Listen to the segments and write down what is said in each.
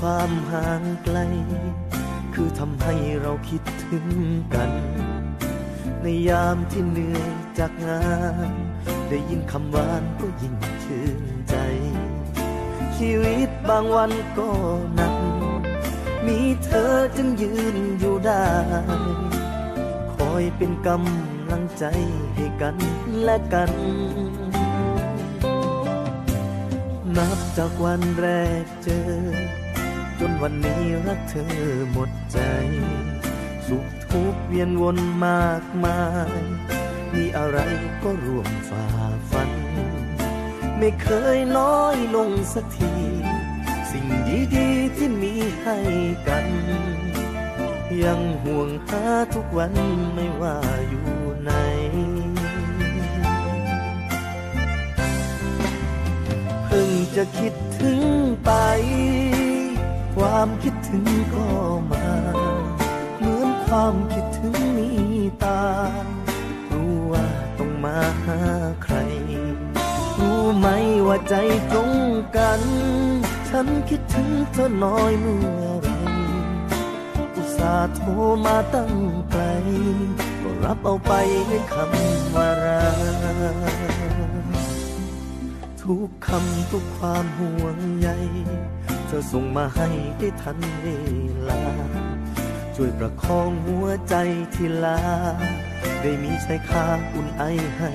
ความห่างไกล คือทำให้เราคิดถึงกัน ในยามที่เหนื่อยจากงาน ได้ยินคำหวานก็ยิ่งชื่นใจ ชีวิตบางวันก็หนัก มีเธอจึงยืนอยู่ได้ คอยเป็นกำลังใจให้กันและกันนับจากวันแรกเจอ จนวันนี้รักเธอหมดใจ สุขทุกเวียนวนมากมาย มีอะไรก็ร่วมฝ่าฟัน ไม่เคยน้อยลงสักที สิ่งดีๆที่มีให้กัน ยังห่วงหาทุกวันไม่ว่าอยู่ไหนเพิ่งจะคิดถึงไป ความคิดถึงก็มา เหมือนความคิดถึงมีตา รู้ว่าต้องมาหาใคร รู้ไหมว่าใจตรงกัน ฉันคิดถึงเธอน้อยเมื่อไร อุตส่าห์โทรมาตั้งไกล ก็รับเอาไปในคำว่ารักทุกคำทุกความห่วงใย ธอส่งมาให้ได้ทันเวลา ช่วยประคองหัวใจที่ลา ได้มีชายคาอุ่นไอให้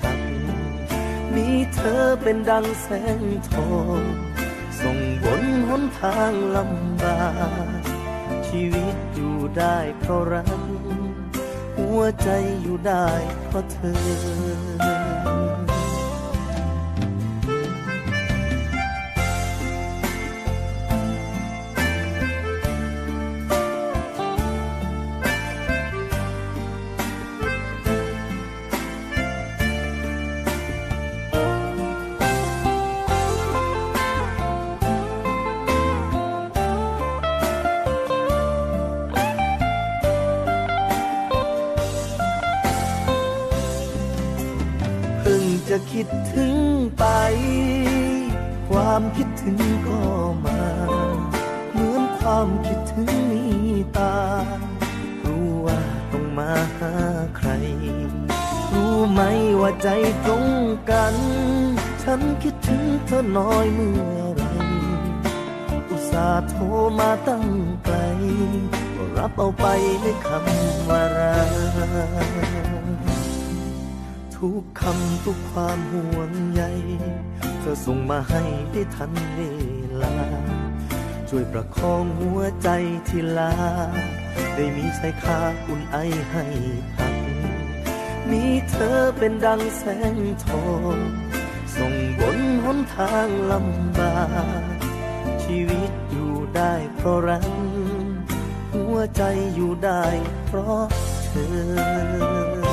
พักมีเธอเป็นดังแสงทองส่งบนหนทางลำบากชีวิตอยู่ได้เพราะรัก หัวใจอยู่ได้เพราะเธอ จะคิดถึงไป ความคิดถึงก็มาเหมือนความคิดถึงมีตา รู้ว่าต้องมาหาใคร รู้ไหมว่าใจตรงกัน ฉันคิดถึงเธอน้อยเมื่อไร อุตส่าห์โทรมาตั้งไกลก็รับเอาไปด้วยคำว่ารัก ทุกคำทุกความห่วงใยเธอส่งมาให้ได้ทันเวลา ช่วยประคองหัวใจที่ลา ได้มีชายคาอุ่นไอให้พักมีเธอเป็นดังแสงทองส่งบนหนทางลำบากชีวิตอยู่ได้เพราะรักหัวใจอยู่ได้เพราะเธอ